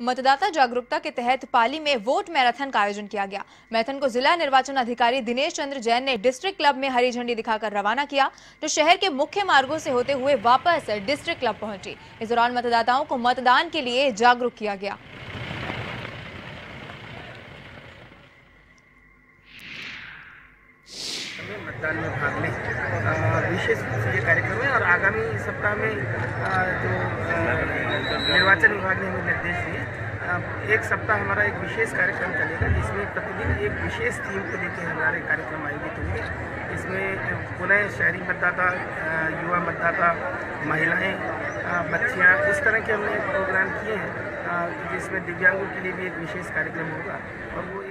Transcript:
मतदाता जागरूकता के तहत पाली में वोट मैराथन का आयोजन किया गया। मैराथन को जिला निर्वाचन अधिकारी दिनेश चंद्र जैन ने डिस्ट्रिक्ट क्लब में हरी झंडी दिखाकर रवाना किया, जो शहर के मुख्य मार्गो से होते हुए वापस डिस्ट्रिक्ट क्लब पहुँची। इस दौरान मतदाताओं को मतदान के लिए जागरूक किया गया। मतदान में भाग लें। विशेष ये कार्यक्रम है और आगामी सप्ताह में जो निर्वाचन विभाग ने हमें निर्देश दिए। एक सप्ताह हमारा एक विशेष कार्यक्रम चलेगा, जिसमें प्रतिदिन एक विशेष थीम को लेकर हमारे कार्यक्रम आयोजित होंगे। इसमें पुनः शहरी मतदाता युवा मतदाता, महिलाएँ बच्चियाँ, इस तरह के हमने प्रोग्राम किए हैं जिसमें दिव्यांगों के लिए भी एक विशेष कार्यक्रम होगा। और वो